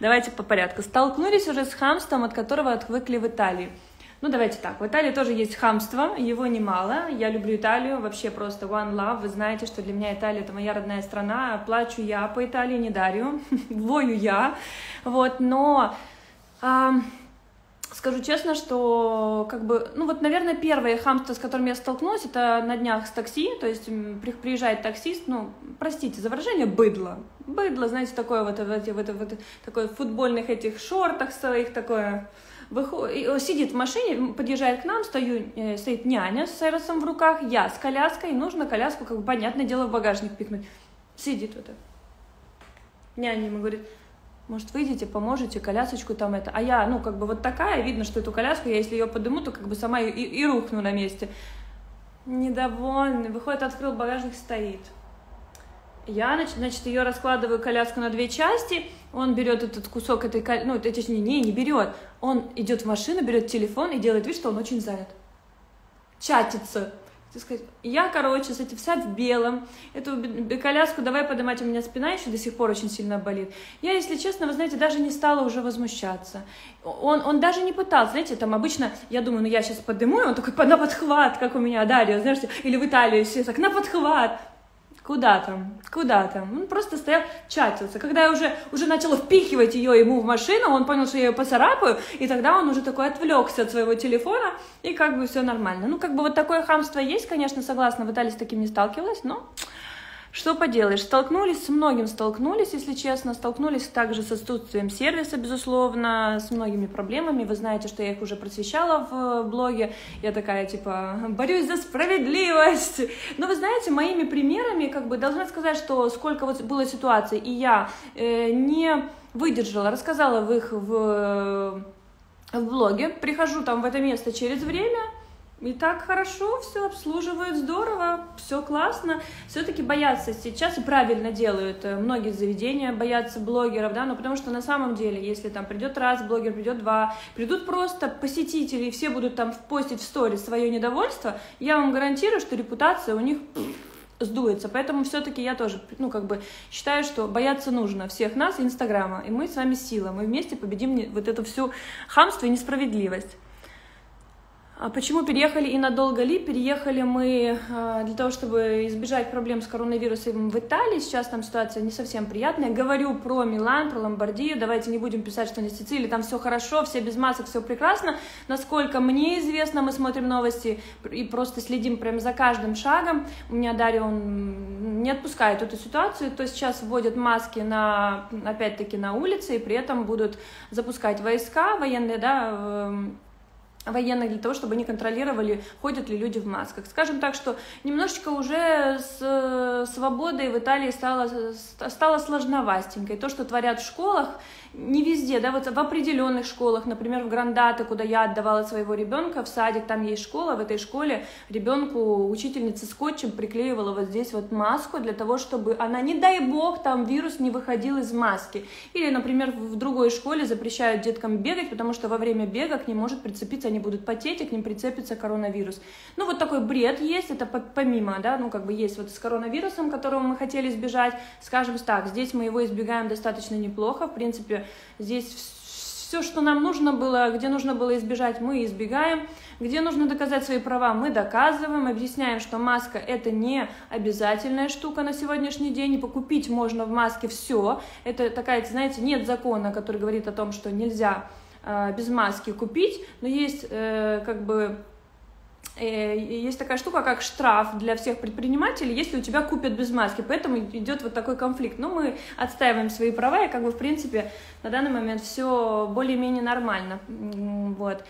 Давайте по порядку. Столкнулись уже с хамством, от которого отвыкли в Италии. Ну, давайте так, в Италии тоже есть хамство, его немало. Я люблю Италию, вообще просто one love. Вы знаете, что для меня Италия — это моя родная страна. Плачу я по Италии, не дарю. Вою я. Вот, но... Скажу честно, что как бы, ну вот, наверное, первое хамство, с которым я столкнулась, это на днях с такси, то есть приезжает таксист, ну, простите за выражение, быдло. Быдло, знаете, такое вот, вот, вот, вот такое в футбольных этих шортах своих, такое, выходит, сидит в машине, подъезжает к нам, стою, э, стоит няня с сервисом в руках, я с коляской, нужно коляску, как бы, понятное дело, в багажник пикнуть. Сидит вот так. Няня ему говорит, может, выйдете, поможете, колясочку там это. А я, ну, как бы вот такая, видно, что эту коляску, я если ее подниму, то как бы сама и, и рухну на месте. Недовольный. Выходит, открыл багажник, стоит. Я, значит, ее раскладываю коляску на две части, он берет этот кусок этой, ну, точнее, не, не берет, он идет в машину, берет телефон и делает вид, что он очень занят. Чатится сказать, я, короче, этим вся в белом, эту коляску давай поднимать, у меня спина еще до сих пор очень сильно болит. Я, если честно, вы знаете, даже не стала уже возмущаться. Он, он даже не пытался, знаете, там обычно, я думаю, ну я сейчас подниму, он такой на подхват, как у меня Дарья, знаете, или в Италии все так, на подхват. Куда там? Куда там? Он просто стоял, чатился. Когда я уже, уже начала впихивать ее ему в машину, он понял, что я ее поцарапаю, и тогда он уже такой отвлекся от своего телефона, и как бы все нормально. Ну, как бы вот такое хамство есть, конечно, согласна, в Италии с таким не сталкивалась, но что поделаешь, столкнулись, с многим столкнулись, если честно, столкнулись также с отсутствием сервиса, безусловно, с многими проблемами. Вы знаете, что я их уже просвещала в блоге. Я такая, типа, борюсь за справедливость. Но вы знаете, моими примерами, как бы, должна сказать, что сколько вот было ситуаций, и я э, не выдержала, рассказала в их в, в блоге, прихожу там в это место через время, и так хорошо, все обслуживают здорово, все классно. Все-таки боятся сейчас и правильно делают. Э, многие заведения боятся блогеров, да, но потому что на самом деле, если там придет раз блогер, придет два, придут просто посетители, и все будут там постить в сторис свое недовольство, я вам гарантирую, что репутация у них сдуется. Поэтому все-таки я тоже, ну, как бы считаю, что бояться нужно всех нас и Инстаграма. И мы с вами сила. Мы вместе победим вот эту всю хамство и несправедливость. А почему переехали и надолго ли? Переехали мы а, для того, чтобы избежать проблем с коронавирусом в Италии. Сейчас там ситуация не совсем приятная. Говорю про Милан, про Ломбардию. Давайте не будем писать, что на Сицилии там все хорошо, все без масок, все прекрасно. Насколько мне известно, мы смотрим новости и просто следим прям за каждым шагом. У меня Дарья, он не отпускает эту ситуацию. То сейчас вводят маски на, опять-таки, на улице, и при этом будут запускать войска военные, да, военных для того, чтобы они контролировали, ходят ли люди в масках. Скажем так, что немножечко уже с э, свободой в Италии стало, стало сложновастенько. То, что творят в школах, не везде, да, вот в определенных школах, например, в Грандате, куда я отдавала своего ребенка, в садик, там есть школа, в этой школе ребенку учительница скотчем приклеивала вот здесь вот маску для того, чтобы она, не дай бог, там вирус не выходил из маски. Или, например, в другой школе запрещают деткам бегать, потому что во время бега к ним может прицепиться, они будут потеть, и к ним прицепится коронавирус. Ну, вот такой бред есть, это помимо, да, ну, как бы есть вот с коронавирусом, которого мы хотели избежать, скажем так, здесь мы его избегаем достаточно неплохо, в принципе, здесь все, что нам нужно было, где нужно было избежать, мы избегаем. Где нужно доказать свои права, мы доказываем, объясняем, что маска это не обязательная штука на сегодняшний день, покупить можно в маске все. Это такая, знаете, нет закона, который говорит о том, что нельзя э, без маски купить, но есть э, как бы есть такая штука, как штраф для всех предпринимателей, если у тебя купят без маски, поэтому идет вот такой конфликт. Но мы отстаиваем свои права, и как бы, в принципе, на данный момент все более-менее нормально, вот.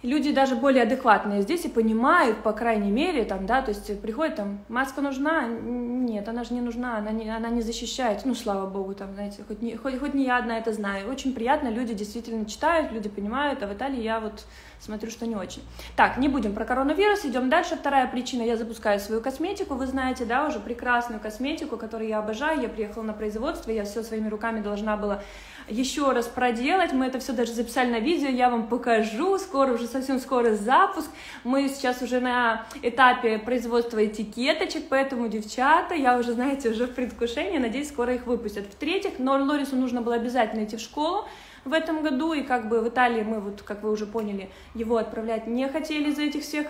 Люди даже более адекватные здесь и понимают, по крайней мере, там, да, то есть приходит там, маска нужна, нет, она же не нужна, она не, она не защищает, ну, слава богу, там, знаете, хоть не, хоть, хоть не я одна это знаю, очень приятно, люди действительно читают, люди понимают, а в Италии я вот смотрю, что не очень. Так, не будем про коронавирус, идем дальше, вторая причина, я запускаю свою косметику, вы знаете, да, уже прекрасную косметику, которую я обожаю, я приехала на производство, я все своими руками должна была еще раз проделать. Мы это все даже записали на видео, я вам покажу. Скоро, уже совсем скоро запуск. Мы сейчас уже на этапе производства этикеточек, поэтому, девчата, я уже, знаете, уже в предвкушении, надеюсь, скоро их выпустят. В-третьих, Лорису нужно было обязательно идти в школу, в этом году, и как бы в Италии мы, вот, как вы уже поняли, его отправлять не хотели из-за этих всех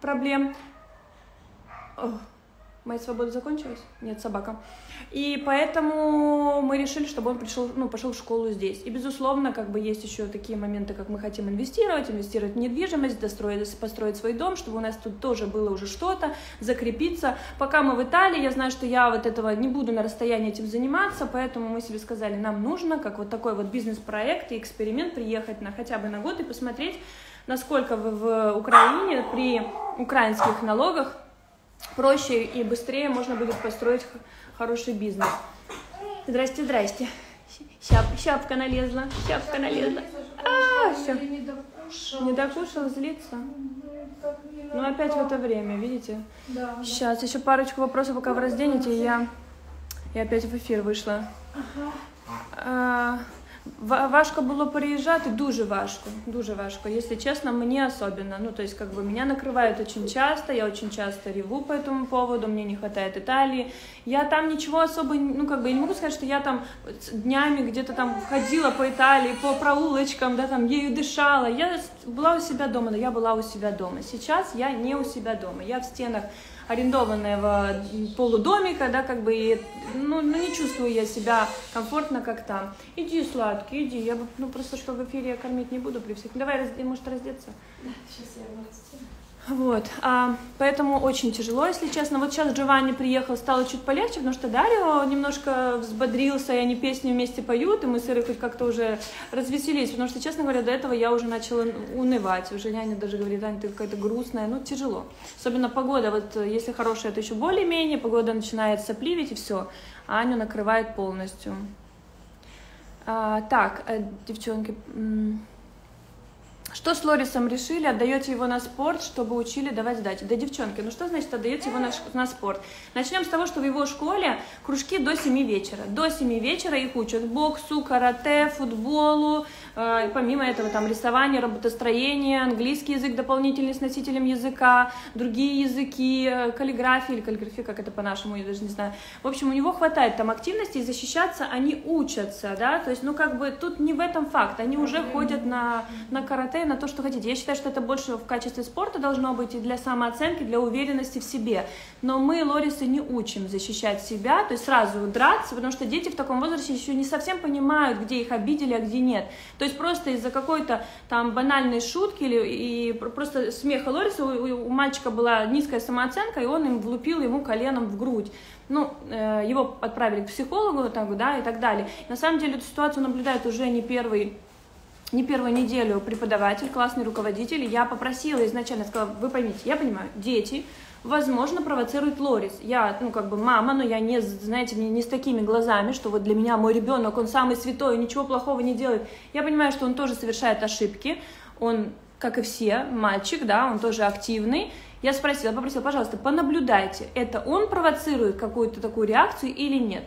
проблем. Ох, моя свобода закончилась? Нет, собака. И поэтому мы решили, чтобы он пришел, ну, пошел в школу здесь. И, безусловно, как бы есть еще такие моменты, как мы хотим инвестировать, инвестировать в недвижимость, достроить, построить свой дом, чтобы у нас тут тоже было уже что-то, закрепиться. Пока мы в Италии, я знаю, что я вот этого не буду на расстоянии этим заниматься, поэтому мы себе сказали, нам нужно, как вот такой вот бизнес-проект и эксперимент, приехать на хотя бы на год и посмотреть, насколько вы в Украине при украинских налогах проще и быстрее можно будет построить хороший бизнес. Здрасте, здрасте. Щап, щапка налезла, щапка налезла. А, все. Не докушал, злится. Ну, опять в это время, видите? Сейчас еще парочку вопросов, пока вы разденете, и я, я опять в эфир вышла. Важко було переїжджати, дуже важко, дуже важко. Если честно, мне особенно. Ну, то есть, как бы меня накрывают очень часто, я очень часто реву по этому поводу, мне не хватает Италии. Я там ничего особо, ну, как бы, я не могу сказать, что я там днями где-то там ходила по Италии, по проулочкам, да, там ею дышала. Я была у себя дома, но я была у себя дома. Сейчас я не у себя дома, я в стенах арендованного полудомика, да, как бы, и, ну, ну, не чувствую я себя комфортно, как там. Иди, сладкий, иди, я, ну, просто что в эфире я кормить не буду при всех. Давай, раз, может, раздеться? Да, сейчас я его вот, а, поэтому очень тяжело, если честно. Вот сейчас Джованни приехал, стало чуть полегче, потому что Дарио немножко взбодрился, и они песни вместе поют, и мы с Ирой хоть как-то уже развеселились, потому что, честно говоря, до этого я уже начала унывать. Уже няня даже говорит, Аня, ты какая-то грустная, ну, тяжело. Особенно погода, вот если хорошая, то еще более-менее, погода начинает сопливить, и все, а Аню накрывает полностью. А, так, э, девчонки... Что с Лорисом решили? Отдаете его на спорт, чтобы учили давать сдачи. Да, девчонки, ну что значит отдаете его на, на спорт? Начнем с того, что в его школе кружки до 7 вечера. До 7 вечера их учат боксу, карате, футболу, помимо этого там рисование, работостроение, английский язык дополнительный с носителем языка, другие языки, э, каллиграфия или каллиграфия, как это по-нашему, я даже не знаю. В общем, у него хватает там активности, и защищаться они учатся, да, то есть, ну как бы тут не в этом факт, они уже ходят на, на карате, карате на то, что хотите. Я считаю, что это больше в качестве спорта должно быть и для самооценки, для уверенности в себе. Но мы, лорисы, не учим защищать себя, то есть сразу драться, потому что дети в таком возрасте еще не совсем понимают, где их обидели, а где нет. То есть просто из-за какой-то там банальной шутки или и просто смеха Лориса у, у мальчика была низкая самооценка, и он им влупил ему коленом в грудь ну, э, его отправили к психологу, так, да, и так далее. На самом деле эту ситуацию наблюдает уже не первый не первую неделю преподаватель, классный руководитель, я попросила изначально, сказала, вы поймите, я понимаю, дети, возможно, провоцируют Лорис. Я, ну, как бы мама, но я не, знаете, не, не с такими глазами, что вот для меня мой ребенок, он самый святой, ничего плохого не делает. Я понимаю, что он тоже совершает ошибки, он, как и все, мальчик, да, он тоже активный. Я спросила, попросила, пожалуйста, понаблюдайте, это он провоцирует какую-то такую реакцию или нет.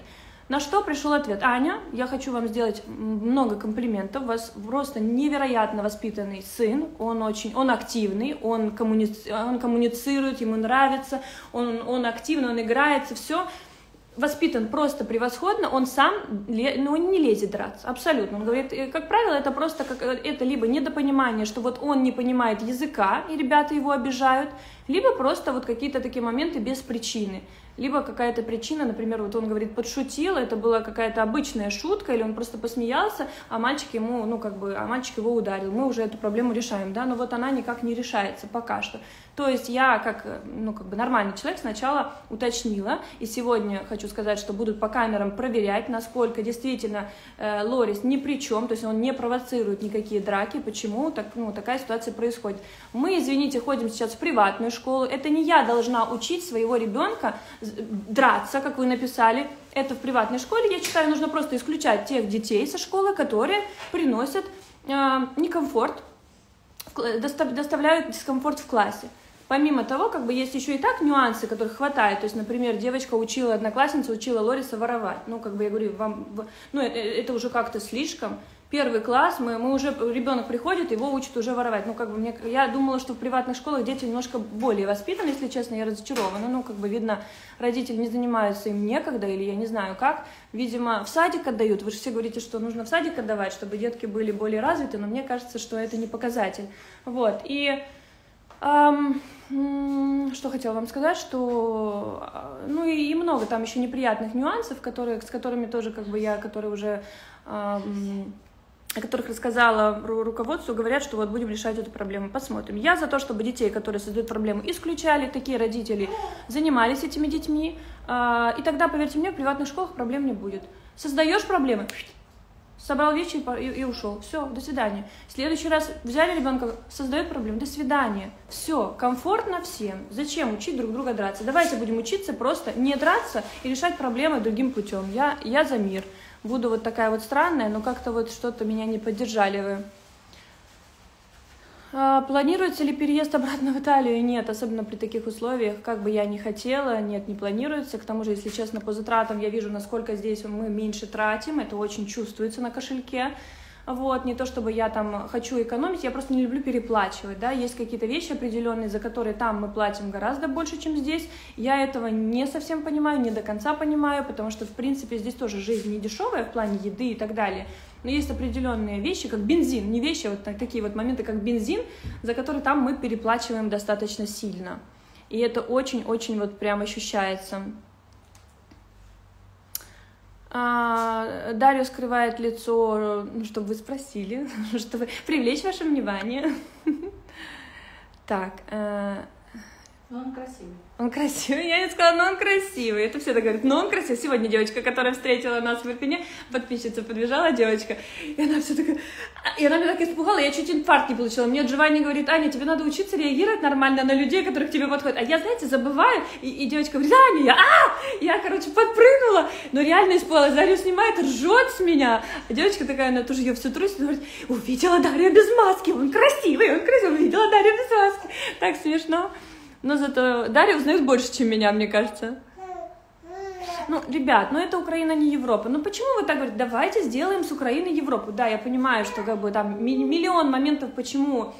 На что пришел ответ, Аня, я хочу вам сделать много комплиментов, у вас просто невероятно воспитанный сын, он очень, он активный, он, коммуни... он коммуницирует, ему нравится, он, он активный, он играется, все, воспитан просто превосходно, он сам ну, он не лезет драться, абсолютно. Он говорит, э, как правило, это просто как, э, это либо недопонимание, что вот он не понимает языка, и ребята его обижают, либо просто вот какие-то такие моменты без причины либо какая-то причина, например, вот он говорит, подшутил, это была какая-то обычная шутка, или он просто посмеялся, а мальчик ему, ну, как бы, а мальчик его ударил. Мы уже эту проблему решаем, да, но вот она никак не решается пока что. То есть я, как, ну, как бы нормальный человек, сначала уточнила, и сегодня хочу сказать, что будут по камерам проверять, насколько действительно э, Лорис ни при чем, то есть он не провоцирует никакие драки, почему так, ну, такая ситуация происходит. Мы, извините, ходим сейчас в приватную школу, это не я должна учить своего ребенка драться, как вы написали, это в приватной школе, я считаю, нужно просто исключать тех детей со школы, которые приносят э, некомфорт, доставляют дискомфорт в классе. Помимо того, как бы есть еще и так нюансы, которых хватает. То есть, например, девочка учила, одноклассница учила Лориса воровать. Ну, как бы я говорю, вам, ну, это, это уже как-то слишком первый класс, мы, мы уже, ребенок приходит, его учат уже воровать. Ну, как бы мне, я думала, что в приватных школах дети немножко более воспитаны, если честно, я разочарована. Ну, как бы видно, родители не занимаются им некогда, или я не знаю как. Видимо, в садик отдают. Вы же все говорите, что нужно в садик отдавать, чтобы детки были более развиты, но мне кажется, что это не показатель. Вот, и... Что хотела вам сказать, что ну и, много там еще неприятных нюансов, которые, с которыми тоже как бы я, которые уже о которых рассказала руководству, говорят, что вот будем решать эту проблему. Посмотрим. Я за то, чтобы детей, которые создают проблемы, исключали. Такие родители занимались этими детьми. А, и тогда, поверьте мне, в приватных школах проблем не будет. Создаешь проблемы, собрал вещи и, и ушел. Все, до свидания. В следующий раз взяли ребенка, создает проблемы, до свидания. Все, комфортно всем. Зачем учить друг друга драться? Давайте будем учиться просто не драться и решать проблемы другим путем. Я, я за мир буду вот такая вот странная, но как-то вот что-то меня не поддержали вы. А, планируется ли переезд обратно в Италию? Нет, особенно при таких условиях, как бы я ни хотела, нет, не планируется. К тому же, если честно, по затратам я вижу, насколько здесь мы меньше тратим, это очень чувствуется на кошельке. Вот, не то чтобы я там хочу экономить, я просто не люблю переплачивать, да, есть какие-то вещи определенные, за которые там мы платим гораздо больше, чем здесь. Я этого не совсем понимаю, не до конца понимаю, потому что, в принципе, здесь тоже жизнь не дешевая в плане еды и так далее. Но есть определенные вещи, как бензин, не вещи, а вот такие вот моменты, как бензин, за которые там мы переплачиваем достаточно сильно. И это очень-очень вот прям ощущается. А, Дарью скрывает лицо, ну, чтобы вы спросили, чтобы привлечь ваше внимание. Так. Э, ну, он красивый. Он красивый. Я не сказала, но он красивый. Это все так говорят, но он красивый. Сегодня девочка, которая встретила нас в Ирпене, подписчица подбежала, девочка, и она все такая... И она меня так испугала, я чуть инфаркт не получила. Мне Джованни говорит, Аня, тебе надо учиться реагировать нормально на людей, которые к тебе подходят. А я, знаете, забываю, и, и девочка говорит, Аня, я, а! Я, короче, подпрыгнула, но реально испугалась. Дарью снимает, ржет с меня. А девочка такая, она тоже ее все трусит, говорит, увидела Дарью без маски, он красивый, он красивый, увидела Дарью без маски. Так смешно. Но зато Дарья узнает больше, чем меня, мне кажется. Ну, ребят, ну это Украина не Европа. Ну почему вы так говорите? Давайте сделаем с Украины Европу. Да, я понимаю, что как бы там миллион моментов, почему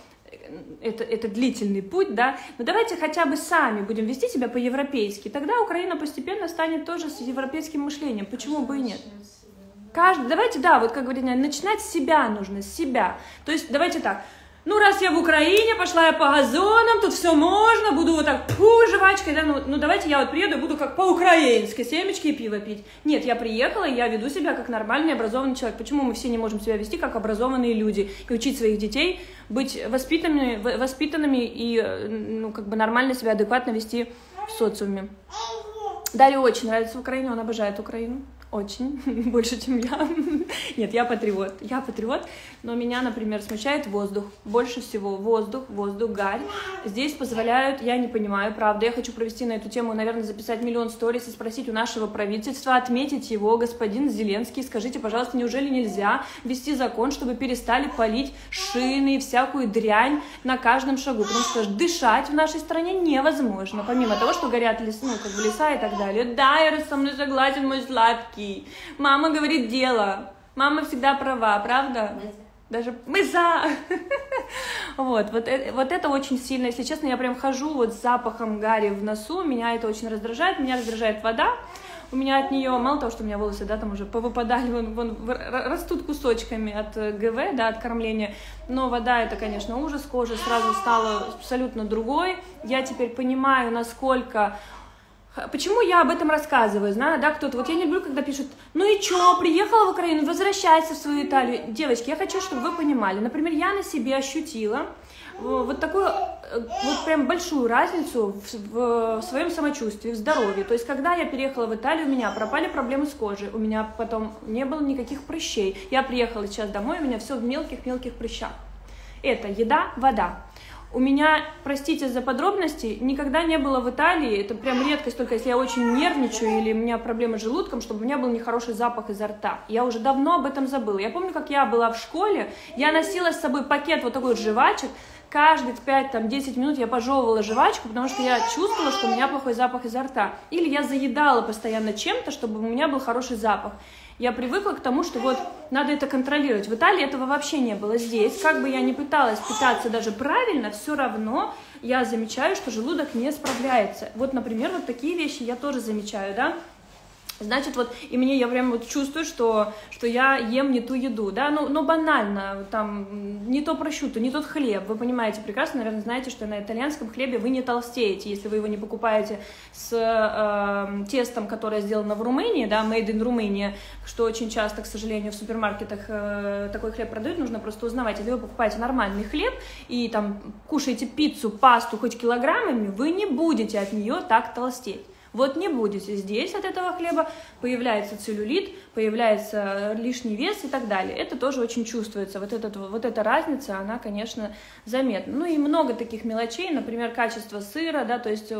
это, это длительный путь, да, но давайте хотя бы сами будем вести себя по-европейски. Тогда Украина постепенно станет тоже с европейским мышлением. Почему бы и нет? Каждый, давайте, да, вот как говорят, начинать с себя нужно, с себя. То есть давайте так, ну, раз я в Украине, пошла я по газонам, тут все можно, буду вот так, пу, жвачкой, да, ну, ну давайте я вот приеду буду как по-украински, семечки и пиво пить. Нет, я приехала, я веду себя как нормальный, образованный человек. Почему мы все не можем себя вести как образованные люди и учить своих детей быть воспитанными, воспитанными и, ну, как бы нормально себя адекватно вести в социуме? Дарье очень нравится Украина, он обожает Украину очень, больше, чем я. Нет, я патриот, я патриот, но меня, например, смущает воздух. Больше всего воздух, воздух, гарь. Здесь позволяют, я не понимаю, правда, я хочу провести на эту тему, наверное, записать миллион сторис и спросить у нашего правительства, отметить его, господин Зеленский, скажите, пожалуйста, неужели нельзя ввести закон, чтобы перестали палить шины и всякую дрянь на каждом шагу, потому что дышать в нашей стране невозможно, помимо того, что горят лес, ну, как бы леса и так далее. Да, я со мной согласен, мой сладкий. Мама говорит дело. Мама всегда права, правда? Даже мы за. вот, вот, это, вот это очень сильно. Если честно, я прям хожу вот с запахом гари в носу, меня это очень раздражает. Меня раздражает вода. У меня от нее, мало того, что у меня волосы, да, там уже повыпадали, вон, вон, растут кусочками от э, ГВ, да, от кормления, но вода это, конечно, ужас, кожа сразу стала абсолютно другой. Я теперь понимаю, насколько Почему я об этом рассказываю? Знаю, да, кто-то. Вот я не люблю, когда пишут, ну и чё, приехала в Украину, возвращайся в свою Италию. Девочки, я хочу, чтобы вы понимали. Например, я на себе ощутила вот такую, э, вот прям большую разницу в, в своем самочувствии, в здоровье. То есть, когда я переехала в Италию, у меня пропали проблемы с кожей, у меня потом не было никаких прыщей. Я приехала сейчас домой, у меня все в мелких-мелких прыщах. Это еда, вода. У меня, простите за подробности, никогда не было в Италии, это прям редкость, только если я очень нервничаю или у меня проблемы с желудком, чтобы у меня был нехороший запах изо рта. Я уже давно об этом забыла. Я помню, как я была в школе, я носила с собой пакет вот такой вот жвачек, каждые 5-10 минут я пожевывала жвачку, потому что я чувствовала, что у меня плохой запах изо рта. Или я заедала постоянно чем-то, чтобы у меня был хороший запах. Я привыкла к тому, что вот надо это контролировать. В Италии этого вообще не было. Здесь, как бы я ни пыталась питаться даже правильно, все равно я замечаю, что желудок не справляется. Вот, например, вот такие вещи я тоже замечаю, да, Значит, вот, и мне, я прям вот чувствую, что, что я ем не ту еду, да, ну, ну, банально, там, не то прощуто, не тот хлеб, вы понимаете прекрасно, наверное, знаете, что на итальянском хлебе вы не толстеете, если вы его не покупаете с э, тестом, которое сделано в Румынии, да, made in Румыния, что очень часто, к сожалению, в супермаркетах э, такой хлеб продают, нужно просто узнавать, если вы покупаете нормальный хлеб и там кушаете пиццу, пасту хоть килограммами, вы не будете от нее так толстеть. Вот не будете здесь от этого хлеба, появляется целлюлит, появляется лишний вес и так далее. Это тоже очень чувствуется. Вот, этот, вот эта разница, она, конечно, заметна. Ну и много таких мелочей, например, качество сыра, да, то есть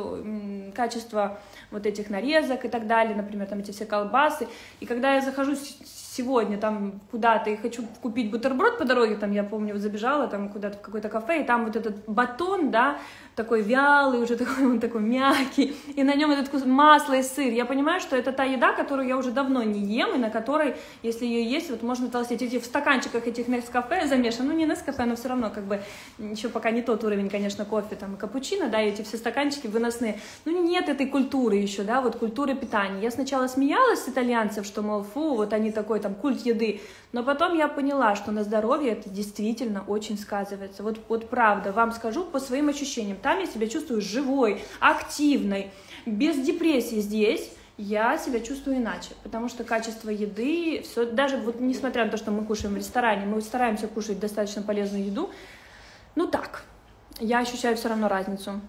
качество вот этих нарезок и так далее, например, там эти все колбасы. И когда я захожу сегодня там куда-то и хочу купить бутерброд по дороге, там я помню, вот забежала там куда-то в какое-то кафе, и там вот этот батон, да, такой вялый, уже такой, он такой мягкий, и на нем этот вкус масла и сыр. Я понимаю, что это та еда, которую я уже давно не ем, и на которой, если ее есть, вот можно толстеть. Эти в стаканчиках этих Нескафе замешаны, ну не Нескафе, но все равно как бы еще пока не тот уровень, конечно, кофе, там, капучино, да, эти все стаканчики выносные. Ну нет этой культуры еще, да, вот культуры питания. Я сначала смеялась с итальянцев, что, мол, фу, вот они такой там культ еды, но потом я поняла, что на здоровье это действительно очень сказывается. Вот, вот правда, вам скажу по своим ощущениям. Там я себя чувствую живой, активной, без депрессии здесь я себя чувствую иначе, потому что качество еды, все, даже вот несмотря на то, что мы кушаем в ресторане, мы стараемся кушать достаточно полезную еду, ну так, я ощущаю все равно разницу.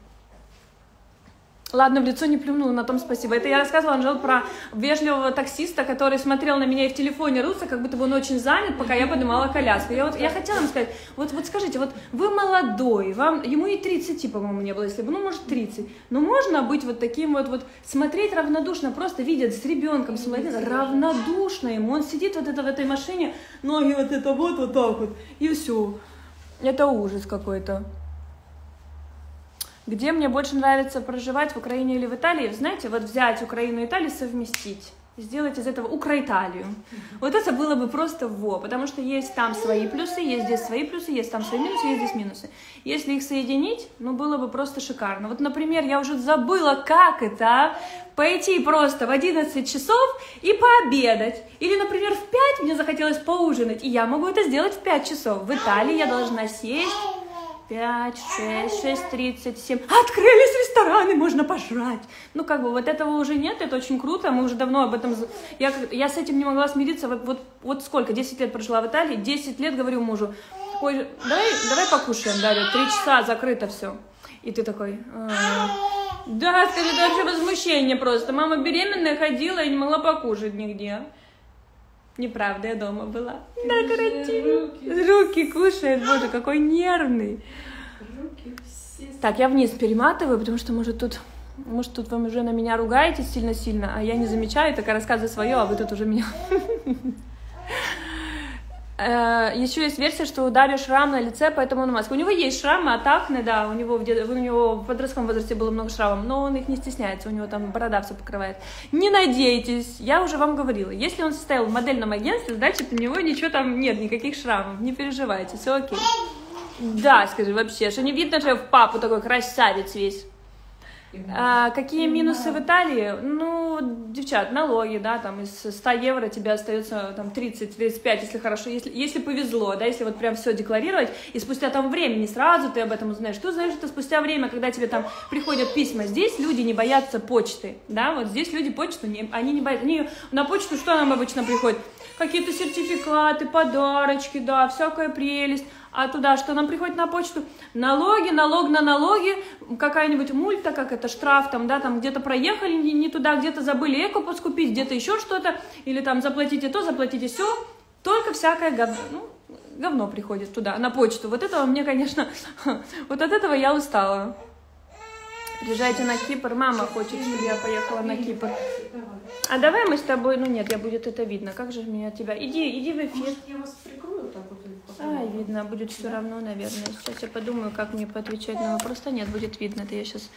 Ладно, в лицо не плюнула, на том спасибо. Это я рассказывала, Анжел, про вежливого таксиста, который смотрел на меня и в телефоне рылся, как будто бы он очень занят, пока я поднимала коляску. Я, вот, я хотела ему сказать, вот, вот скажите, вот вы молодой, вам, ему и 30, по-моему, не было, если бы, ну, может, 30. Но можно быть вот таким вот, вот смотреть равнодушно, просто видят с ребенком, с младенцем, равнодушно ему. Он сидит вот это в этой машине, ноги вот это вот, вот так вот, и все. Это ужас какой-то. Где мне больше нравится проживать, в Украине или в Италии? Знаете, вот взять Украину и Италию, совместить сделать из этого Украиталию. Вот это было бы просто во, потому что есть там свои плюсы, есть здесь свои плюсы, есть там свои минусы, есть здесь минусы. Если их соединить, ну было бы просто шикарно. Вот, например, я уже забыла, как это пойти просто в 11 часов и пообедать. Или, например, в 5 мне захотелось поужинать, и я могу это сделать в 5 часов. В Италии я должна сесть пять, шесть, шесть тридцать семь. Открылись рестораны, можно пожрать. Ну, как бы вот этого уже нет, это очень круто, мы уже давно об этом... Я, я с этим не могла смириться, вот, вот, вот сколько, 10 лет прожила в Италии, 10 лет говорю мужу, ой, давай, давай покушаем, Дарья, три часа, закрыто все. И ты такой... А, да, скажи, это вообще возмущение просто. Мама беременная ходила и не могла покушать нигде. Неправда, я дома была. На карантине. Руки. Руки кушает, боже, какой нервный. Руки все... Так, я вниз перематываю, потому что, может, тут... Может, тут вы уже на меня ругаетесь сильно-сильно, а я не замечаю, такая рассказываю свое, а вы тут уже меня... Э, Еще есть версия, что у шрам на лице, поэтому он маска. У него есть шрамы от акне, да, у него, в, дед... у него в подростковом возрасте было много шрамов, но он их не стесняется, у него там борода все покрывает. Не надейтесь, я уже вам говорила, если он состоял в модельном агентстве, значит у него ничего там нет, никаких шрамов, не переживайте, все окей. Да, скажи вообще, что не видно, я в папу такой красавец весь. А, какие минусы в Италии? Ну, девчат, налоги, да, там из 100 евро тебе остается там 30-35, если хорошо, если, если повезло, да, если вот прям все декларировать, и спустя там время, не сразу ты об этом узнаешь, ты узнаешь это спустя время, когда тебе там приходят письма. Здесь люди не боятся почты, да, вот здесь люди почту, не, они не боятся, они на почту что нам обычно приходит? Какие-то сертификаты, подарочки, да, всякая прелесть. А туда что нам приходит на почту? Налоги, налог на налоги, какая-нибудь мульта, как это, штраф, там, да, там где-то проехали не, туда, где-то забыли эко скупить, где-то еще что-то, или там заплатите то, заплатите все, только всякое говно, ну, говно приходит туда, на почту. Вот этого мне, конечно, вот от этого я устала. Приезжайте на Кипр, мама хочет, чтобы я поехала на Кипр. А давай мы с тобой, ну нет, я будет это видно, как же меня тебя, иди, иди в эфир. Может, я вас прикрою? так вот? А, видно, будет все Да? равно, наверное. Сейчас я подумаю, как мне поотвечать на вопрос. Да нет, будет видно. Это я сейчас...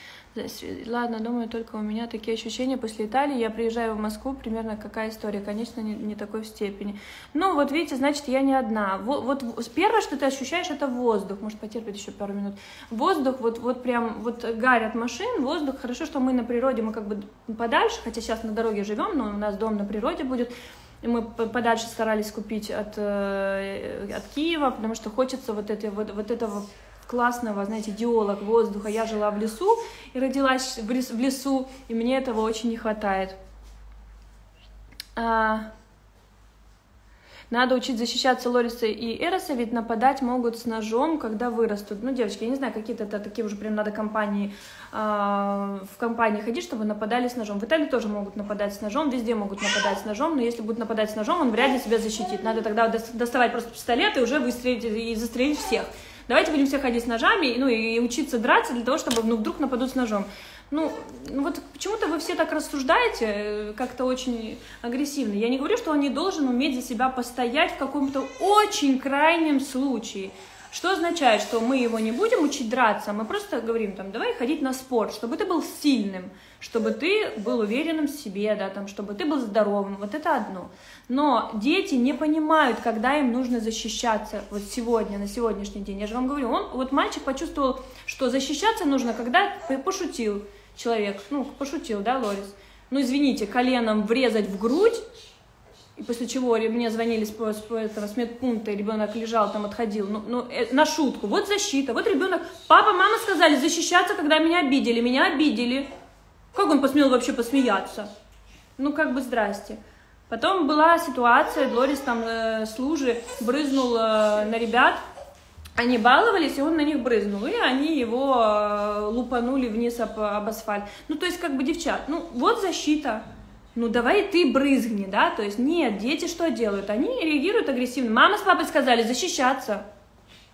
Ладно, думаю, только у меня такие ощущения после Италии. Я приезжаю в Москву, примерно какая история. Конечно, не, не такой в степени. Ну, вот видите, значит, я не одна. Вот, вот первое, что ты ощущаешь, это воздух. Может, потерпеть еще пару минут. Воздух, вот, вот прям, вот гарь от машин, воздух. Хорошо, что мы на природе, мы как бы подальше, хотя сейчас на дороге живем, но у нас дом на природе будет. И мы по- подальше старались купить от, э, от Киева, потому что хочется вот, этой, вот, вот этого классного, знаете, диолог воздуха. Я жила в лесу и родилась в лес- в лесу, и мне этого очень не хватает. А, Надо учить защищаться Лориса и Эроса, ведь нападать могут с ножом, когда вырастут. Ну, девочки, я не знаю, какие-то это такие уже прям надо компании, а, в компании ходить, чтобы нападали с ножом. В Италии тоже могут нападать с ножом, везде могут нападать с ножом, но если будут нападать с ножом, он вряд ли себя защитит. Надо тогда дос- доставать просто пистолет и уже выстрелить и застрелить всех. Давайте будем все ходить с ножами, ну и учиться драться для того, чтобы ну, вдруг нападут с ножом. Ну, ну вот почему-то вы все так рассуждаете, э, как-то очень агрессивно. Я не говорю, что он не должен уметь за себя постоять в каком-то очень крайнем случае. Что означает, что мы его не будем учить драться, мы просто говорим, там, давай ходить на спорт, чтобы ты был сильным, чтобы ты был уверенным в себе, да, там, чтобы ты был здоровым, вот это одно. Но дети не понимают, когда им нужно защищаться вот сегодня, на сегодняшний день. Я же вам говорю, он, вот мальчик почувствовал, что защищаться нужно, когда пошутил человек, ну, пошутил, да, Лорис? Ну, извините, коленом врезать в грудь, и после чего мне звонили с, с этого, с медпункта, и ребенок лежал там, отходил. Ну, ну, э, на шутку. Вот защита. Вот ребенок. Папа, мама сказали защищаться, когда меня обидели. Меня обидели. Как он посмел вообще посмеяться? Ну, как бы здрасте. Потом была ситуация, Лорис там э, с лужи брызнул э, на ребят, они баловались, и он на них брызнул, и они его э, лупанули вниз об, об асфальт. Ну, то есть, как бы, девчат, ну, вот защита. Ну, давай ты брызгни, да? То есть, нет, дети что делают? Они реагируют агрессивно. Мама с папой сказали защищаться.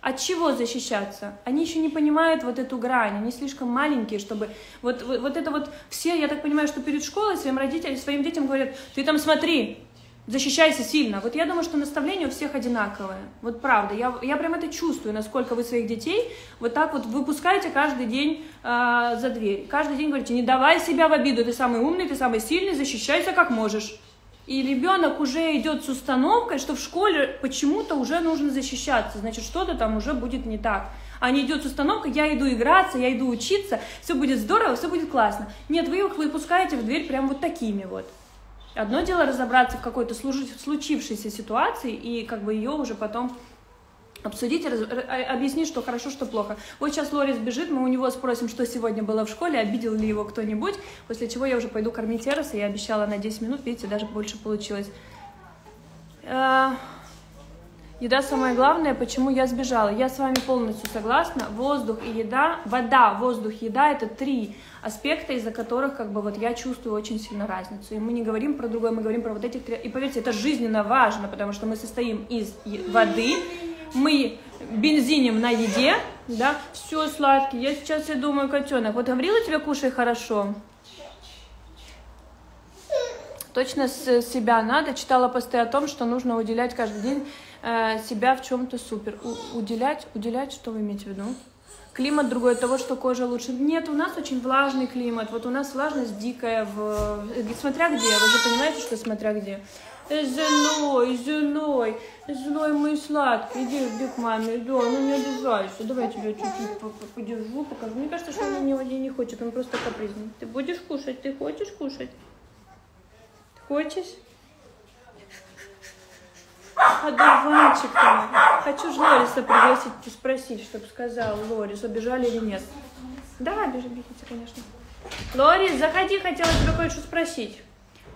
От чего защищаться? Они еще не понимают вот эту грань, они слишком маленькие, чтобы... Вот, вот, вот это вот все, я так понимаю, что перед школой своим родителям, своим детям говорят, ты там смотри, защищайся сильно. Вот я думаю, что наставление у всех одинаковое. Вот правда, я, я прям это чувствую, насколько вы своих детей вот так вот выпускаете каждый день э, за дверь. Каждый день говорите, не давай себя в обиду, ты самый умный, ты самый сильный, защищайся как можешь. И ребенок уже идет с установкой, что в школе почему-то уже нужно защищаться, значит, что-то там уже будет не так. А не идет с установкой, я иду играться, я иду учиться, все будет здорово, все будет классно. Нет, вы их выпускаете в дверь прям вот такими вот. Одно дело разобраться в какой-то случившейся ситуации и как бы ее уже потом обсудить, раз- а- объяснить, что хорошо, что плохо. Вот сейчас Лорис бежит, мы у него спросим, что сегодня было в школе, обидел ли его кто-нибудь, после чего я уже пойду кормить Эроса, я обещала на 10 минут, видите, даже больше получилось. Еда самое главное, почему я сбежала. Я с вами полностью согласна. Воздух и еда, вода, воздух, еда – это три аспекта, из-за которых как бы вот я чувствую очень сильно разницу. И мы не говорим про другое, мы говорим про вот этих три. И поверьте, это жизненно важно, потому что мы состоим из воды, мы бензиним на еде, да, все сладкий. Я сейчас и думаю, котенок, вот говорила тебе кушай хорошо. Точно с себя надо. Читала посты о том, что нужно уделять каждый день себя в чем-то супер. У- уделять, уделять, что вы имеете в виду? Климат другой от того, что кожа лучше. Нет, у нас очень влажный климат. Вот у нас влажность дикая, в... э, смотря где. Вы же понимаете, что смотря где. Э, Злой, злой, злой мой сладкий. Иди, иди к маме, да, ну не обижайся. Давай я тебя чуть-чуть по- по- подержу, покажу. Мне кажется, что он на него не хочет, он просто капризный. Ты будешь кушать? Ты хочешь кушать? Хочешь? Одуванчик мой. Хочу же Лориса пригласить и спросить, чтобы сказал Лорис, убежали или нет. Да, бежи, бегите, конечно. Лорис, заходи, хотела тебя кое-что спросить.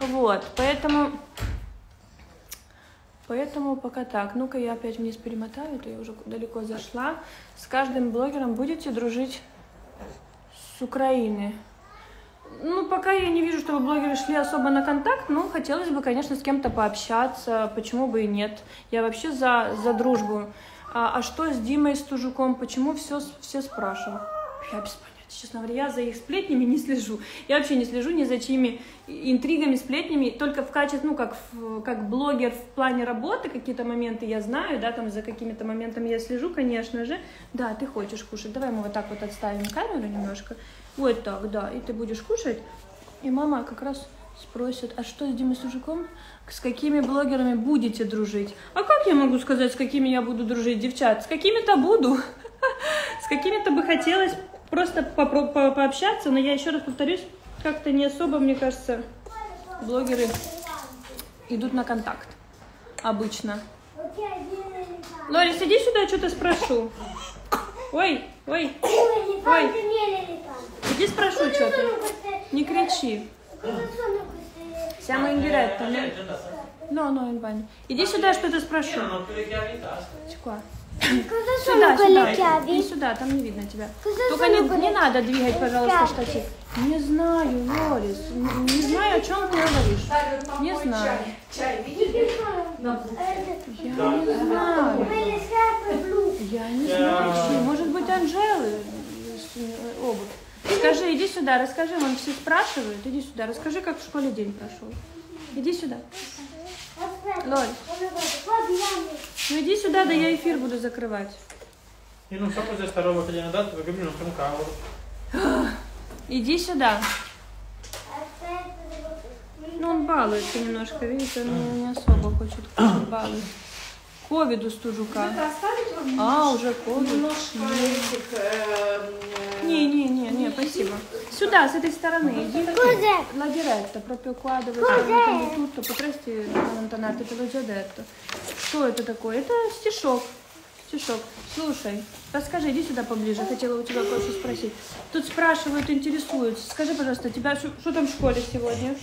Вот, поэтому... Поэтому пока так. Ну-ка я опять вниз перемотаю, то я уже далеко зашла. С каждым блогером будете дружить с Украины. Ну, пока я не вижу, чтобы блогеры шли особо на контакт, но хотелось бы, конечно, с кем-то пообщаться, почему бы и нет. Я вообще за, за дружбу. А, а что с Димой Стужуком? Почему все, все спрашивают? Я без понятия. Честно говоря, я за их сплетнями не слежу. Я вообще не слежу ни за чьими интригами, сплетнями, только в качестве, ну, как, в- как блогер в плане работы какие-то моменты я знаю, да, там за какими-то моментами я слежу, конечно же. Да, ты хочешь кушать, давай мы вот так вот отставим камеру немножко. Вот так, да, и ты будешь кушать. И мама как раз спросит, а что с Димой Сужиком? С какими блогерами будете дружить? А как я могу сказать, с какими я буду дружить, девчат? С какими-то буду. С какими-то бы хотелось просто пообщаться, но я еще раз повторюсь, как-то не особо, мне кажется, блогеры идут на контакт обычно. Лорис, иди сюда, что-то спрошу. Ой, ой, ой, иди спрошу что-то. Не кричи. Siamo in diretta, no? No, no, in bagno. Иди сюда, что-то спрошу. Qua. Cosa Сюда, сюда. Иди сюда, там не видно тебя. Только не, не надо двигать, пожалуйста, штатив. Не знаю, Лорис. Не не знаю, о чем ты говоришь. Не знаю. Я не знаю. Я не знаю. Может быть, Анжелы э, обувь. Скажи, иди сюда, расскажи, вон все спрашивают, иди сюда, расскажи, как в школе день прошел. Иди сюда. Là. ну иди сюда, да я эфир буду закрывать. Cavolo. Иди сюда. Ну, он балуется немножко, видите, он не, особо хочет кушать, балует. Ковиду стужука. А, уже ковид. Не, не, не, не, спасибо. Сюда, с этой стороны, иди. Tutto, potresti allontanarti, te l'ho già detto. Что это такое? Это стишок. Стишок. Слушай, расскажи, иди сюда поближе, хотела у тебя кое-что спросить. Тут спрашивают, интересуются. Скажи, пожалуйста, тебя что там в школе сегодня?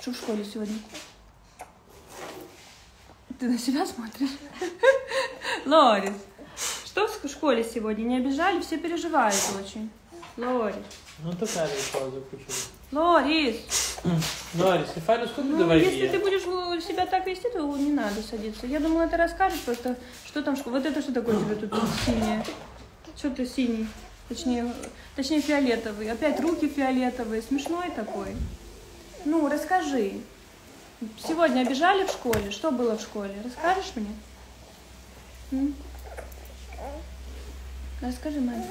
Что в школе сегодня? Ты на себя смотришь? Лорис, что в школе сегодня? Не обижали? Все переживают очень. Лорис. Toccare le cose, cucciolo. Лорис, se fai lo stupido ну, vai если ты будешь себя так вести, то не надо садиться. Я думала, ты расскажешь просто, что там, в школе. вот это что такое у тебя тут синее? Что ты синий? Точнее, точнее фиолетовый. Опять руки фиолетовые, смешной такой. Ну, расскажи. Сегодня обижали в школе? Что было в школе? Расскажешь мне? М? Расскажи, маме.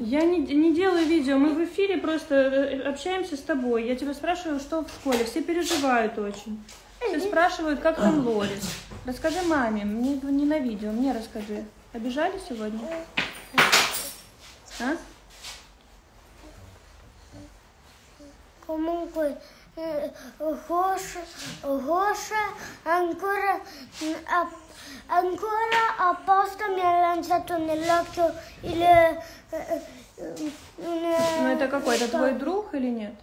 Я не, не делаю видео, мы в эфире просто э, общаемся с тобой. Я тебя спрашиваю, что в школе. Все переживают очень. Все спрашивают, как там Лорис. Расскажи маме, мне не на видео, мне расскажи. Обижали сегодня? А? Comunque, eh, Gosha, Gosha ancora, ancora apposta mi ha lanciato nell'occhio il... Ну это какой? Это твой друг или нет?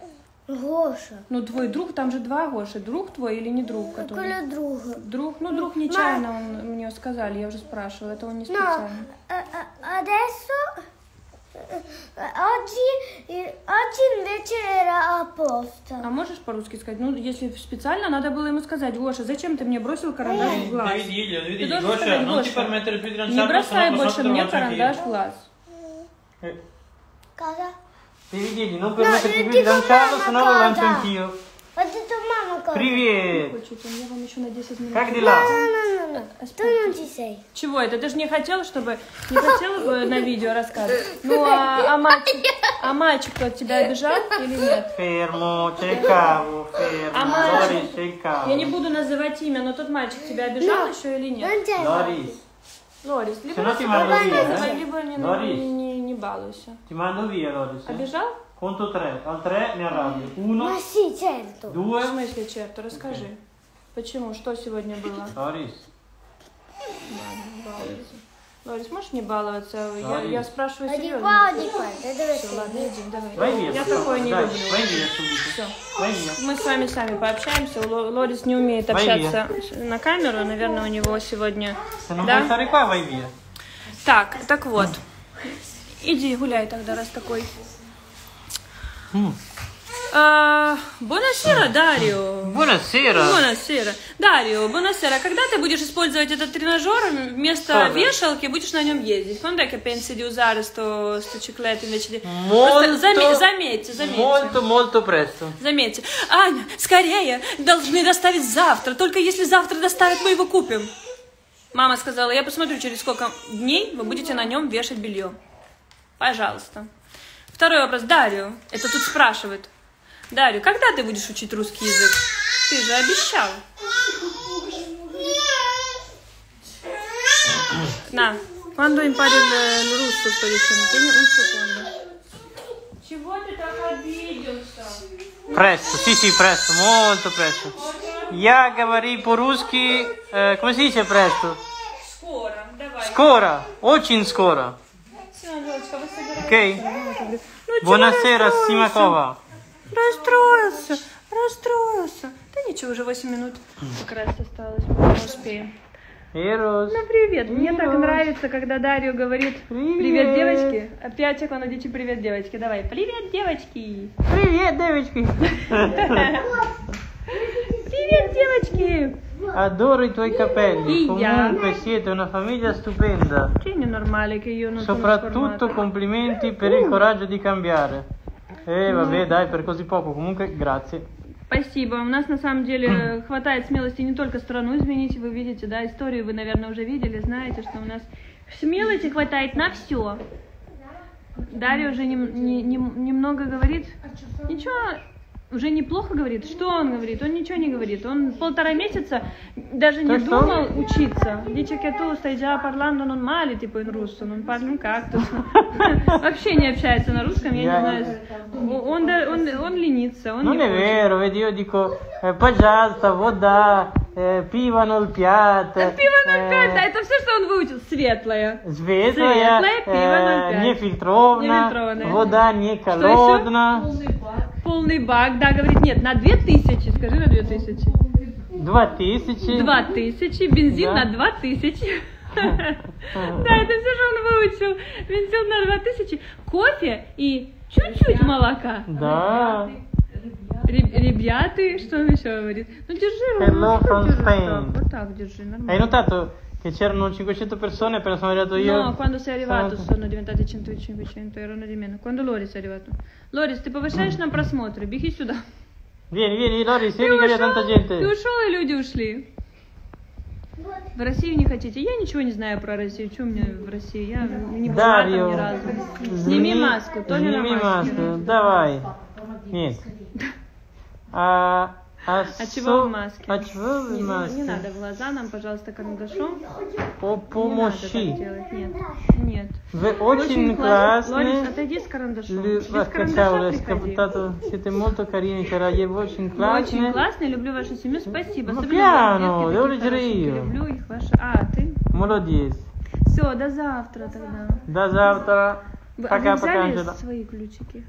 Гоша. Ну твой друг, там же два Гоши. Друг твой или не друг? Который? Quello друга. Друг, ну друг нечаянно он, мне сказали, я уже спрашивала, это он не No, специально. eh, eh, adesso... eh, eh, eh, oggi invece era apposta. А можешь по-русски сказать? Ну, если специально, надо было ему сказать, Гоша, зачем ты мне бросил карандаш в глаз? Ты должен сказать, Гоша, не бросай больше мне карандаш в глаз. Eh? Devi dirgli, non No, permetterti io più di lanciarlo, mamma sennò lo lancio anch'io. Cosa? Привет! Хочет я вам еще на 10 минут. Как дела? Sei. Чего это? Ты же не хотела, чтобы... Не хотела бы на видео рассказывать? Ну, а, а мальчик... А мальчик тот тебя обижал или нет? Il cavo, fermo. А мальчик... Я не буду называть имя, но тот мальчик тебя обижал еще или нет? Loris, Лорис, либо, eh. либо не, Лорис. не, не, не балуйся. Loris. eh. Обижал? Conto tre, al tre mi arrabbio. Ma Uno, sì, certo. В due, смысле, черт, расскажи. Почему? Что сегодня было? Балуйся. Лорис, можешь не баловаться? Я, я спрашиваю серьезно. Всё, ладно, иди, давай. Via, Я такое не люблю. subito. Все. Via. Мы с вами сами пообщаемся. Ло- Лорис не умеет общаться на камеру. Наверное, у него сегодня... Non Да? Так, так вот. Иди гуляй тогда, раз такой. Бонасера, Дарио. Buonasera. Бонасера. Дарио, Бонасера, когда ты будешь использовать этот тренажер вместо Скоро. вешалки, будешь на нем ездить? Quando è che pensi di usare sto, sto cicletto invece di... Molto- Просто заме- заметьте, заметьте. Molto, molto presto. Заметьте. Аня, скорее, должны доставить завтра. Только если завтра доставят, мы его купим. Мама сказала, я посмотрю, через сколько дней вы будете на нем вешать белье. Пожалуйста. Второй вопрос. Дарью. Это тут спрашивают. Дарью, когда ты будешь учить русский язык? Ты же обещал. На. Quando impari il russo, sto dicendo. Tieni un secondo. Чего ты так обиделся? Presto, sì, sì, presto, molto presto. Я говори по-русски, э, come si dice presto? Скоро, давай. Скоро, очень скоро. Окей? Ну, расстроился? Симакова. Расстроился, расстроился. Да ничего, уже 8 минут как раз осталось, мы успеем. Эрос. Ну, привет. Мне так нравится, когда Дарью говорит «Привет, Привет. девочки». Опять она дичи «Привет, девочки». Давай «Привет, девочки». Привет, девочки. «Привет, девочки». Adoro i tuoi capelli. Iya. Comunque siete una famiglia stupenda. Tieni normale che io non sono Soprattutto sformata. complimenti per il coraggio di cambiare. Eh vabbè, dai, per così poco. Comunque, grazie. Спасибо. У нас на самом деле хватает смелости не только страну изменить, вы видите, да, историю вы, наверное, уже видели, знаете, что у нас смелости хватает на все. Дарья уже нем- не- не- немного говорит. Ничего, уже неплохо говорит. Что он говорит? Он ничего не говорит. Он полтора месяца даже не Что, что? думал учиться. Dice che tu stai già parlando non male, tipo in russo, non parli un cactus. Вообще не общается на русском, я не знаю. Он, да- он, он ленится, он Non не è vero, vedi, io dico eh, пожалуйста, вода, eh, пиво 05. Пиво 05, eh, да, это все, что он выучил. Светлое. Светлая, Светлое пиво э, 05. нефильтрованная, Нефильтрованное. вода не холодная, Полный бак, да, говорит, нет, на 2000, скажи на 2000. 2000. 2000, бензин Да. на 2000. Да, это все, что он выучил. Бензин на 2000, кофе и чуть-чуть молока. Да. Реб- Ребята, что он еще говорит? Ну держи, Hello ну, from Spain. Вот так держи, нормально. Che c'erano 500 persone appena sono arrivato io? No, quando sei arrivato Sono- sono diventati 100 e 500, erano di meno. Quando Loris è arrivato. Loris, ты повышаешь нам просмотры, беги сюда. Vieni, vieni, Lori, Ты vieni che c'è tanta gente. ты ушел, и люди ушли. В Россию не хотите? Я ничего не знаю про Россию. Что у меня в России? Я не была там ни разу. Сними маску, Тоня Сними маску, давай. Нет. А, а, А чего в маске? А чего в Не, маске? не надо глаза нам, пожалуйста, карандашом. По Не надо так помощи. делать. Нет, нет. Вы очень класс- классные. Лорис, отойди с карандашом. Лю- Без карандаша приходи. scappato. Siete molto carini, cara. Io очень Вы классные. Очень классные, люблю вашу семью, спасибо. Ну, piano, leggere хорошенькие. io. Люблю их ваши. А, ты? Молодец. Все, до завтра тогда. До завтра. Вы, а Пока, вы пока, взяли Анжела. свои ключики?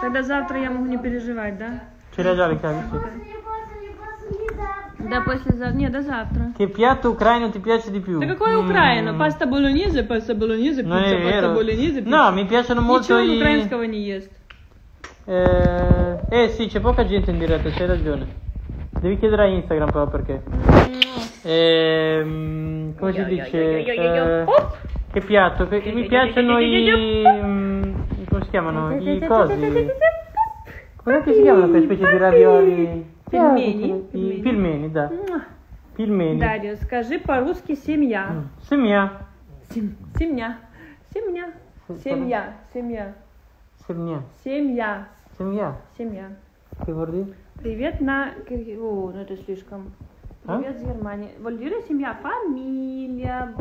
Тогда завтра я могу не переживать, да? Ce l'hai già le camicie? Не поздно, не поздно, не завтра. Да, послезавтра. Не, до завтра. Che piatto ucraino ti piace di più? Да какое Mm. Украина? Паста болонезе, паста болонезе, Non пицца, è паста vero. болонезе, пицца. No, mi piacciono molto Ничего он i... украинского не ест. Eh, eh sì, c'è poca gente in diretta, c'hai ragione. Devi chiedere a Instagram però perché. Ehm, come si dice? Eh, che piatto? Che- mi piacciono i... mm, come si chiamano? I cosi. Come si chiamano quelle specie di ravioli? Пельмени. Pilmeni, da. Муа. Pilmeni. Дарья, скажи по-русски семья. Семья. Семья. Семья. Семья. Семья. Семья. Che vuol dire? Привет на... О, ну это слишком. А? Привет с Германии. Вольдира семья, фамилия.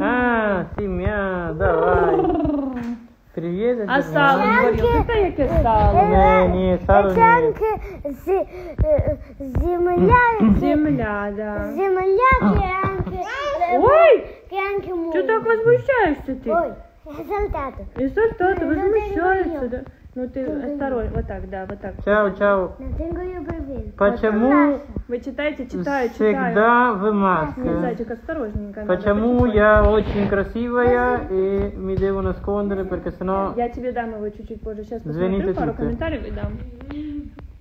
Ah, semia, давай. Привет. А сало говорил. Какая яке сало? Не, не, сало Це не. анки зі- е, земля, Земля, да. земля, киянки, Ой, киянки мову. что так возмущаешься ты? Ой, солдати. И что, что ты ты не возмущаешься, говорил. да? Ну ты осторожно, вот так, да, вот так. Тингою привіт. Почему. Вы читайте, читаю, читаю. Всегда в маске. зайчик, осторожненько. Почему я очень красивая и mi devo nascondere perché sennò Я тебе дам его чуть-чуть позже. Сейчас Звоните посмотрю пару комментариев и дам.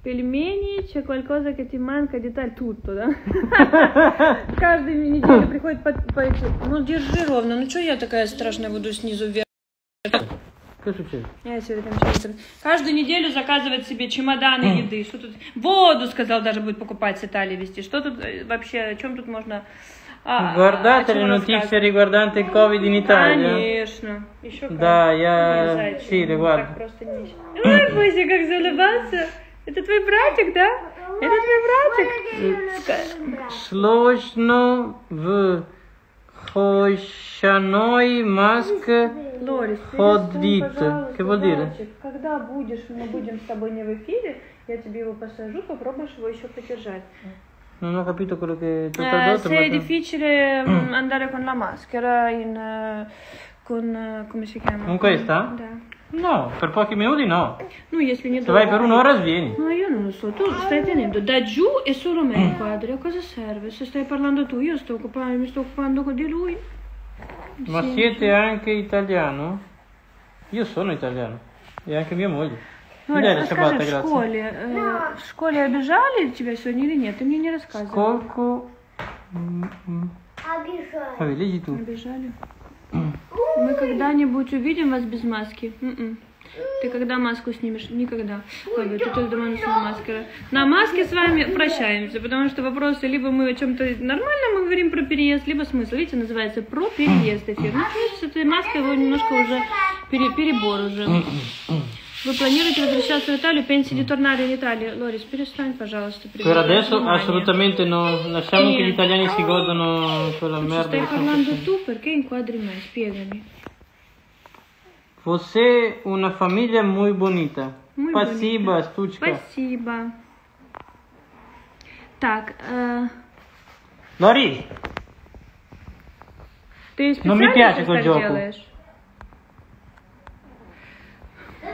Пельмени, c'è qualcosa che ti manca di tal tutto, да? Каждую неделю приходит по, Ну, держи ровно. Ну, что я такая страшная буду снизу вверх? Я сегодня там Каждую неделю заказывать себе чемоданы еды. Что тут? Воду, сказал, даже будет покупать с Италии везти. Что тут э, вообще, о чем тут можно... а, Guardate le notizie riguardanti il Covid in Italia. Конечно. Еще как. Да, я... Sì, ну, просто не... Ой, Буся, как заулыбался. Это твой братик, да? Это твой братик? Сложно в Хошаной маск Лорис, Ходит. перестань, пожалуйста, Che vuol dire? зайчик. Когда будешь, мы будем с тобой не в эфире, я тебе его посажу, попробуешь его еще подержать. Non ho capito quello che tu hai Eh, tradotto, se è ma... difficile mm, andare con la maschera in, eh, con, eh, come si chiama? Con questa? Да. No, per pochi minuti no. Ну, если не Se vai per долго. un'ora svieni. No, io non lo so, tu stai tenendo da giù e solo me il quadro, a cosa serve? Se stai parlando tu, io sto occupando, mi sto occupando di lui. Ma Sì. siete anche italiano? Io sono italiano. E anche mia moglie. Mi Ну, dai la расскажи, ciabatta, в grazie. школе, э, в школе обижали тебя сегодня или нет? Ты мне не рассказывал. Сколько... М, м. Обижаю. Vabbè, leggi tu. Обижали. Мы когда-нибудь увидим вас без маски? М-м. Ты когда маску снимешь? Никогда. Ой, ты тоже дома носила маскера. На маске с вами прощаемся, потому что вопросы либо мы о чем-то нормальном мы говорим про переезд, либо смысл. Видите, называется про переезд эфир. Ну, то есть с этой маской его немножко уже пере- перебор уже. Вы планируете возвращаться в Италию? Pensi di tornare in Italia? Лорис, перестань, пожалуйста. Per привлекать adesso внимание. assolutamente no. Lasciamo che gli Sì. italiani si godano quella Ci merda. stai che stanno parlando facendo. tu perché inquadri me? Spiegami. Fosse una famiglia muy bonita. Muy Спасибо, bonita. Стучка. Спасибо. Так, э, Lori, ты Non mi специально piace сейчас quel так gioco. делаешь?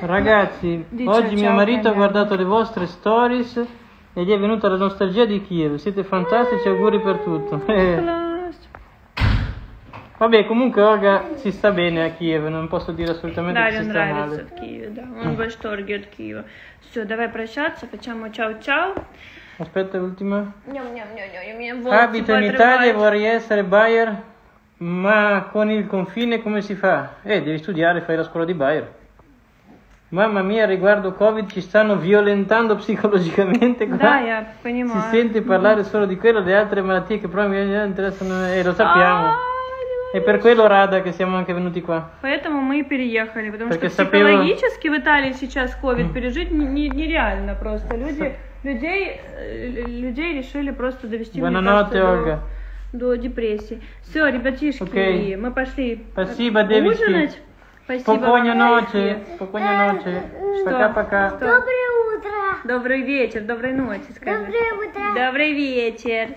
ragazzi, Dice oggi mio ciao, marito ha Daniele. guardato le vostre stories e gli è venuta la nostalgia di Kiev. Siete fantastici, auguri per tutto. Eh, Класс. Vabbè, comunque Olga si sta bene a Kiev, non posso dire assolutamente Да, che si ему sta нравится male. в Киеве, да. Он в восторге от Киева. Все, давай прощаться, facciamo ciao-ciao. Aspetta, ultima. Ням-ням-ням-ням, мне волосы Abito in Italia e подрывают. vorrei essere Bayer, ma con il confine come si fa? Eh, devi studiare, fai la scuola di Bayer. Mamma mia, riguardo Covid ci stanno violentando psicologicamente qua. Да, я Si понимаю. sente parlare solo di quello, le altre malattie che però mi interessano, e lo sappiamo. А, E per quello Rada che siamo anche venuti qua. Поэтому мы и переехали, потому Так что я сопела. психологически в Италии сейчас ковид пережить не- не- нереально просто. Люди, людей, э, людей решили просто довести мне Buonanotte, кажется, Ольга. до, до депрессии. Все, ребятишки, Окей. мы пошли Спасибо, девочки. ужинать. Спасибо Спокойной ночи. Спокойной ночи. Что? Пока-пока. Доброе утро. Добрый вечер, доброй ночи, скажи. Доброе утро. Добрый вечер.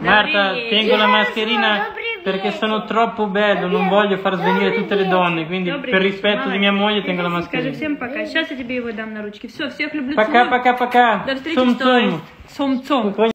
Marta, Добрый tengo la mascherina perché sono troppo bello, non voglio far svenire tutte le donne, quindi Добрый per вечер, rispetto di mia moglie tengo la Скажи mascherina. всем пока. Сейчас я тебе его дам на ручки. Все, всех люблю. целую. Пока-пока-пока. До встречи в Цум-цум. сторис. Сом-цом.